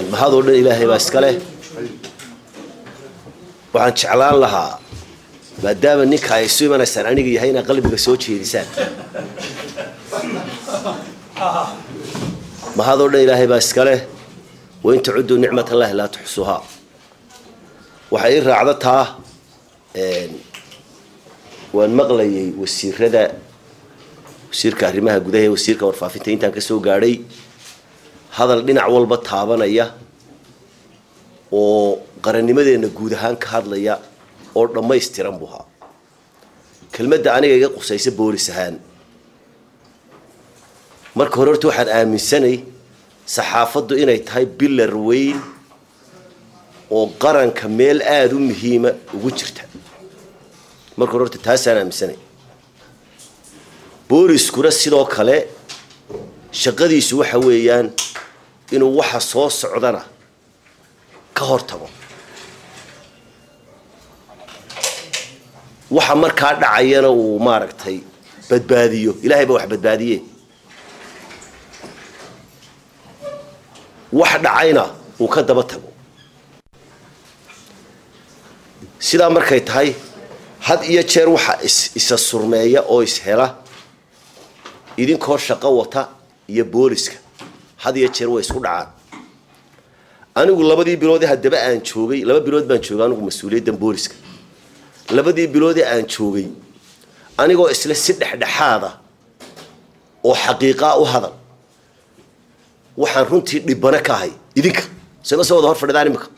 mahadoo dhan ilaahay baa iska leh. Waxaan jeclaan lahaa maadaama ninka ay isu imanaysaan aniga yahay inaad qalbiga soo jeedisaan. Mahadoo dhan ilaahay baa iska leh. Wain tacudduu nicmat allahi laa tuxsuhaa waxay ii raacda taa waan maqlayay wasiirada wasiirka arrimaha gudaha ee wasiirka warfaafinta intaan ka gaadhay hadal dhinac walba taabanaya oo qarannimadeenna guud ahaan ka hadlaya oo dhammaystiran buu ahaa. Kelmadda aniga iga qusaysa boolis ahaan. Marka hore horta waxaan aaminsanay saxaafaddu inay tahay bilar weyn oo qaranka meel aada u muhiima ugu jirta. Marka hore horta taasaan aaminsanay booliskuna sidoo kale shaqadiisu waxa weeyaan inuu waxa soo socdana ka hor tago. Waxa markaa dhacayana uu maaragtay badbaadiyo. Ilaahay baa wax badbaadiye wax dhacayna uu ka daba tago. Sidaa markay tahay had iyo jeer waxa is isa surmeeya oo ishela idinkoo shaqo wata iyo booliska had iyo jeer way isku dhacaan anigu labadii biloodee haddaba aan joogay laba bilood baan joogay anigu mas'uuliyaddan booliska labadii biloodee aan joogay anigoo isle si dhexdhexaada oo xaqiiqaa u hadal waxaan runtii dhibano ka ahay idinka sama soo wada hor fadhidaan imika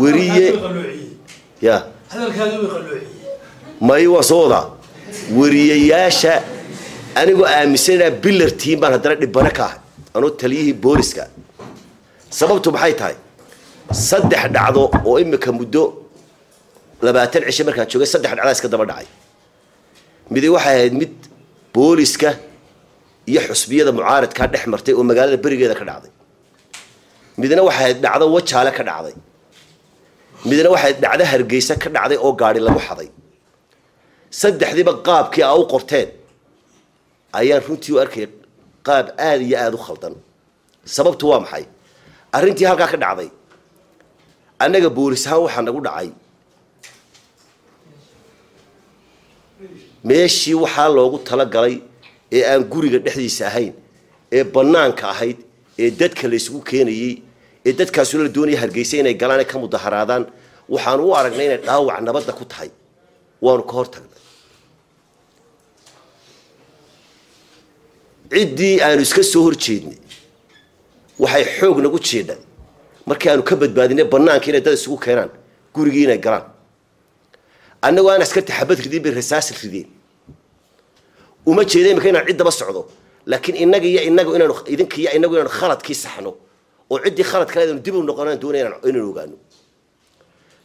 weriye ya. May waa soo wadaa weriyayaasha anigoo aaminsanaa bilartiin baan haddana dhibano ka ahay. Anoo taliyihii booliska. Sababtu maxay tahay? Saddex dhacdo oo imika muddo labaatan cisho markaan joogay saddex dhacdaa iska daba dhacay. Midi waxay ahayd mid booliska iyo xusbiyada mucaaradkaa dhex martay oo magaalada berigeeda ka dhacday. Midna waxay ahayd dhacdo wajaale ka dhacday. Midna waxay dhacdo hargeysa ka dhacday oo gaadhi lagu xaday. Saddexdiiba qaabkii aa u qorteen ayaan runtii u arkay qaab aada iyo aada u khaldan. Sababtu waa maxay? Arrintii halkaa ka dhacday. Annaga boolis ahaan waxaa nagu dhacay. Meeshii waxaa loogu talagalay ee aan guriga dhexdiisa ahayn ee bannaanka ahayd ee dadka la isugu keenayey ee dadkaasu la doonaya hargeysa inay galaan ee ka mudaharaadaan waxaanu u aragnay inay dhaawac nabadda ku tahay. Waanu ka hor tagnay ciddii aanu iska soo hor jeednay. Waxay xoog nagu jeedhay markii aanu ka badbaadinay bannaanka inay dad isugu keenaan gurigii inay galaan. Annagoo aan askarta xabad ridin bay rasaas rideen. Uma jeeda imika inaan ciddaba socdo laakiin innaga iyo inagu inaanu idinka iyo inagu inaanu khaladkii saxno oo ciddii khalad kale aynu dib u noqonaan doonaya inaynu ogaano.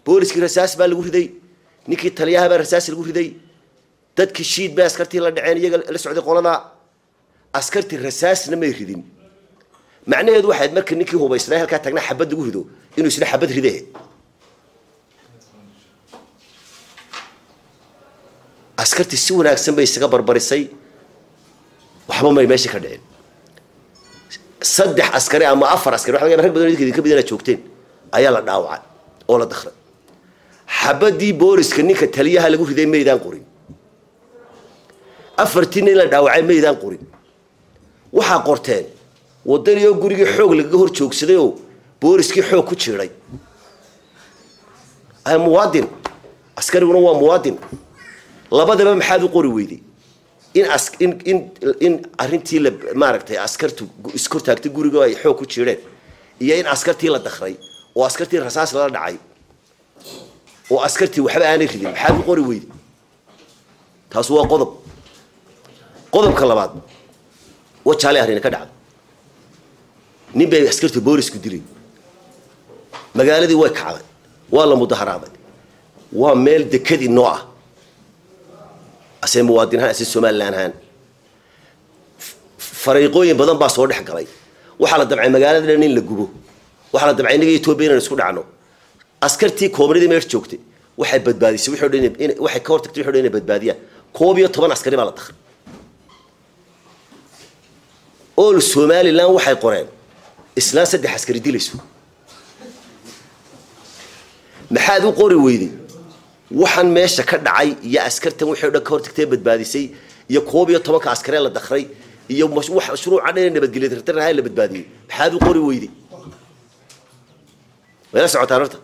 Booliskii rasaas baa lagu riday ninkii taliyaha baa rasaas lagu riday dadkii shiid bay askartii la dhaceen iyaga la socday qolada askartii rasaasna may ridin. Macnaheedu waxayd marka ninkii hubaysnaa halkaa taagnaa xabad lagu rido inuu isna xabad ride askartii si wanaagsan bay isaga barbarisay. Waxba may meesha ka dhicin. Saddex askari ama afar askari waxa rag badan idinka idinka midana joogteen ayaa la dhaawacay oo la dakray xabadii booliska ninka taliyaha lagu riday maydaan qorin afartii nin la dhaawacay maydaan qorin waxaa qorteen wadanioo gurigii xoog lagaga hor joogsaday oo booliskii xoog ku jiiday. Muwaadin askariguna waa muwaadin. Labadaba maxaad u qori weyday? In in la maaragtay askartu iskortaagtay guriga ay xoog ku jiidheen iyo in askartii la dakray oo askartii rasaas lala dhacay oo askartii waxba aanay ridin maxaad u qori weyday? Taas waa qodob. Qodobka labaad wajaale magaaladii way kacday waa la mudaharaaday waa meel dekad inoo ah. Ase muwaadin ahaan ase somalilan ahaan. Fariiqooyin badan baa soo dhex galay. Waxaa la damcay magaalada dhan la gubo. Waxaa la damcay innaga etoobiya inaan isku dhacno. Askartii koobnadii meesha joogtay waxay badbaadisay waxay ka hortagtay o dhan inay badbaadiyaan. Koob iyo toban askari baa la dakray ool somalilan waxay qoreen. Islaan saddex askari dilayso. Maxaad u qori weyday waxaan meesha ka dhacay iyo askartan wixii o dhan ka hortagtee badbaadisay iyo koob iyo tobanka askaree la dakray iyo mashruuca dhan nabadgelya tartaraha la badbaadiyey. Maxaad u qori weyday wayla socotaan horta.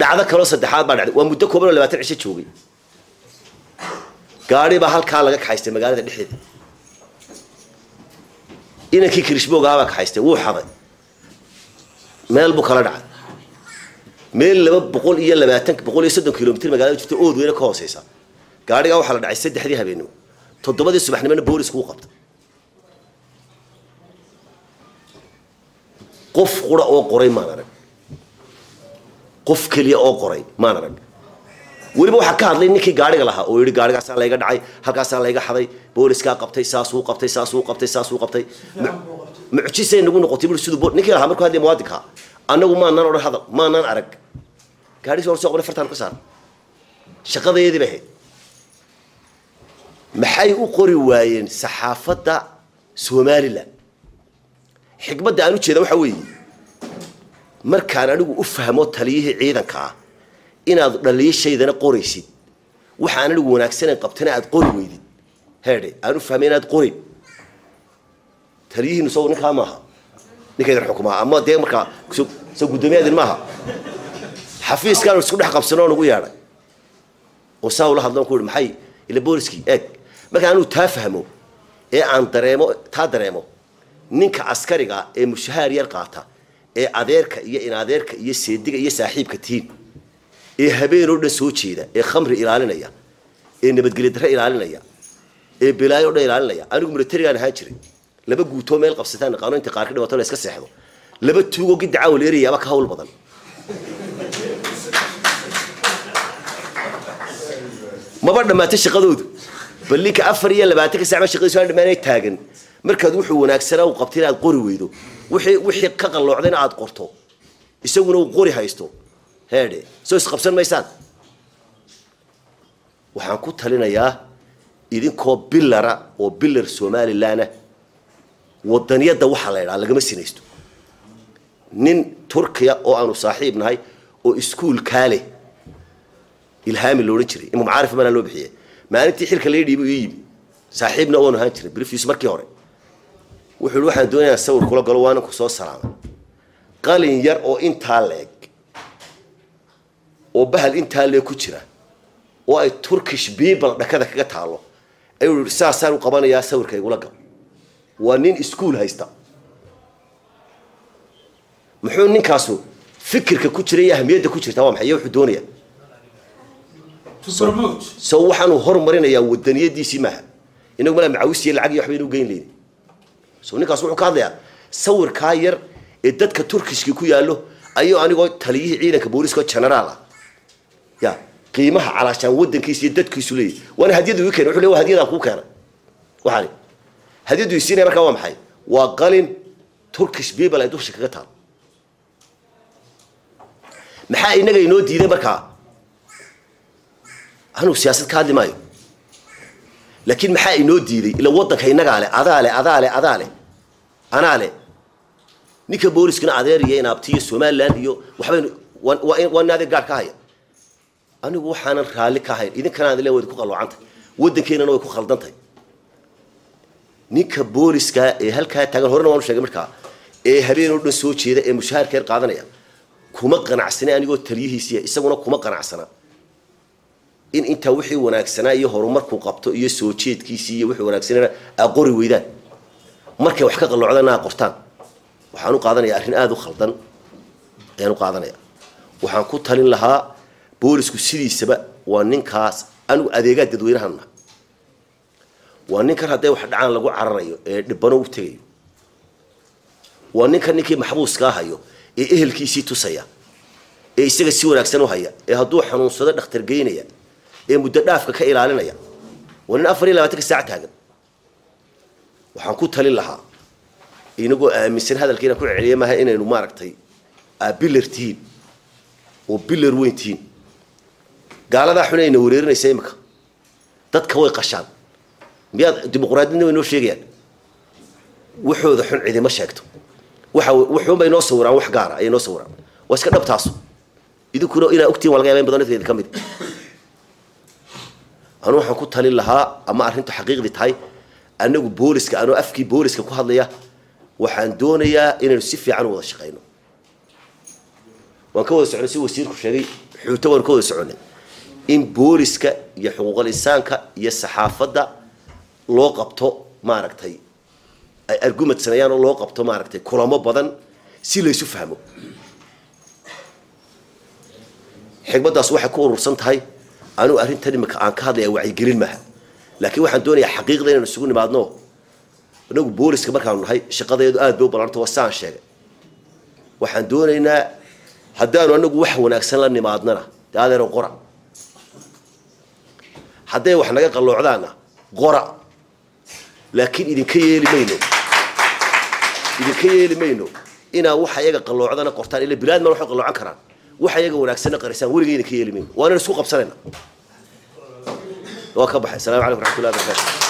Dhacdo kaloo saddexaad baa dhacday. Waa muddo kooban oo labaatan cisho joogay gaari baa halkaa laga kaxaystay magaalada dhexdeeda. Inankii kirishboogaha baa kaxaystay wuu xaday. Meel buu kala dhacay. Meel laba boqol iyo labaatan boqol iyo soddon kilomitr magaalada jirta ood weyne ka hooseysa. Gaarigaa waxaa la dhacay saddexdii habeenimo. Toddobadii subaxnimona boolisku u qabtay. Qof qura oo qoray maan arag qof keliya oo qoray maan arag weliba waxaa ka hadlay ninkii gaariga lahaa oo yidhi gaarigaasaa layga dhacay halkaasaa layga xaday booliskaa qabtay saasuu qabtay saasuu qabtay saasuu qabtay. Mu- mucjisay nagu noqotay. Bui siduu ninkii lahaa markuu hadlay muwaadinka annagu maanaan odhan hadal maanaan arag. Gaadhis hor soo qoray fartaan ka saar shaqadeedii bay ahayd maxay u qori waayeen saxaafadda somalilan? Xikmadda aan u jeeda waxa weeye markaan anigu u fahmo taliyihii ciidanka ah inaad dhaliishaydana qoraysid. Waxaan anigu wanaagsanayn qabtana aad qori weydid. Heedhe aan u fahmay inaad qorin taliyihiinu isagu ninkaa maaha ninkaydan xukumaa ama dee markaa so- soo guddoomiyaadin maaha xafiiskaan isku dhex qabsanoo nagu yeedhay. Oo saa ula hadloon ku yihi maxay? Ila booliskii eeg. Markaan anigu taa fahmo ee aan dareemo taa dareemo ninka askariga ee mushahaar yar qaata ee adeerka iyo inadeerka iyo seediga iyo saaxiibka tihiin ee habeen oo dhan soo jeeda ee khamri ilaalinaya ee nabadgelyo darre ilaalinaya ee bilaayo o dhan ilaalinaya. Anigu militarigaan ahaan jiray. Laba guutoo meel qabsataan naqaano inta qaar ka dhibato la iska seexdo. Laba tuugoo gidda caawa leerayaaba ka hawl badan. Maba dhammaatay shaqadoodu? Bal ninka afar iyo labaatanka sacba shaqadiisu aan dhammaanay taagan. Markaad wuxuu wanaagsanaa uu qabtay inaad qori weydo. Wixii wixii ka qalloocdayna aad qorto. Isaguna uu qori haysto heedhe soo isqabsan maysaan? Waxaan ku talinayaa idinkoo bilara oo bilar somalilanah wadaniyadda waxaa la idhaha lagama sinaysto. Nin turkiya oo aanu saaxiib nahay oo iskuulkaa leh ilhaami loodhan jiray. Imam caarif manaa loo bixiye maalintii xilka laga dhiibo ii yimi saaxiibna oonu ahaan jiray brifiis markii hore. Wuxuu ihi waxaan doonayaa sawir kula galo waa ninku soo salaamay qalin yar oo intaa leeg oo bahal intaa leeg ku jira oo ay turkish people dhakada kaga taalo ayuu saasaan u qabanayaa sawirka igula gal waa nin iskuul haysta. Muxuu ninkaasu fikirka ku jira iyo ahmiyadda ku jirta waa maxay? Iyo wuxuu promote. So waxaanu hormarinayaa wadaniyadiisii maaha. Inagu malaa macawisiya lacag iyo waxba inuu geyn leyni so ninkaas wuxuu ka hadlayaa sawirkaa yar ee dadka turkishkii ku yaallo ayuu anigoo taliyihii ciidanka booliska generaal ah ya qiimaha calaashaan wadankiisa iyo dadkiisu leeyahy waana hadyadu ii keenay wuxuu le waa hadyadaan kuu keenay waxaani hadyadu isiinaya markaa waa maxay waa qalin turkish people ay dusha kaga taal maxaa inaga inoo diiday markaa anugu siyaasad ka hadli maayo laakiin maxaa inoo diiday ila wadanka inagaa leh adaa leh adaa leh adaa leh anaa leh ninka booliskana adeer iyo inaabti iyo somaliland iyo waxbaynu waa- waa in- waa nin adeer gaar ka haya anigu waxaanan raalli ka ahayn idinkana adile wayd ku qalloocantay waddankeenana way ku khaldantay. Ninka booliska ee halkaa taagan horena waanu sheegay markaa ee habeen oo dhan soo jeeda ee mushaharkeer qaadanaya kuma qanacsana anigoo taliyihiisiya isaguna kuma qanacsana in intaa wixii wanaagsanaa iyo horumarkuu qabto iyo soo jeedkiisii iyo wixii wanaagsanana aa qori weydaan. Markay wax ka qalloocdana aa qortaan. Waxaan u qaadanayaa arrin aada u khaldan ayaan u qaadanaya. Waxaan ku talin lahaa boolisku sidiisaba waa ninkaas anigu adeegaa dadweynahan nahay waa ninkan hadday wax dhacaan lagu cararayo ee dhibano u tegayo. Waa ninkan ninkii maxbuuskaa hayo ee ehelkiisii tusaya ee isaga si wanaagsan u haya ee hadduu xanuunsado dhakhtar geynaya ee muddo dhaafka ka ilaalinaya. Waa nin afar iyo labaatanka saac taagan. Waxaan ku talin lahaa inagoo aaminsan hadalkiina ku celiya maaha inaynu maaragtay aa bilar oo bilar weyn gaaladaa xun ayna wareerinaysa imika. Dadka way qashaan. Miyaad dimuqraadiyadna way noo sheegayaan. Waxooda xun cidima sheegto. Waxa wuxuun bay noo sawiraan wax gaara ayay noo sawiraan. Waa iska dhabtaasu. Idinkuna inaa ogtiin waa laga yaba in badan idin ka mid. Anu waxaan ku talin lahaa ama arrintu xaqiiqdii tahay anagu booliska anoo afkii booliska ku hadlaya waxaan doonayaa inaynu si fiican u wada shaqayno waan ka wada soconay si wasiirku sheegay. Xuuto waan ka wada soconay in booliska iyo xuquuqal insaanka iyo saxaafadda loo qabto maaragtay ay argument sameeyaan oo loo qabto maaragtay kulamo badan si laysu fahmo. Xigmaddaas waxay ku urursan tahay anigu arrintan imika aan ka hadlaya wacyigelin maaha. Laakiin waxaan doonayaa xaqiiqda inaan isugu nimaadno. Inagu booliska markaanu nahay shaqadeedu aad bay u ballanta waa saan sheegay. Waxaan doonaynaa haddaanu anagu wax wanaagsan la nimaadnana dee adeero qora hadday wax naga qalloocdaana qora laakiin idinka yeeli mayno. Idinka yeeli mayno inaa waxa iyaga qalloocdana qortaan ila bilaadman waxay qalloocan karaan. Waxa iyaga wanaagsanna qarisaan weligay idinka yeeli mayno. Waanaynu isku qabsanayna. Waa ka baxay. Assalamu calaykum raxmatullahi barakatu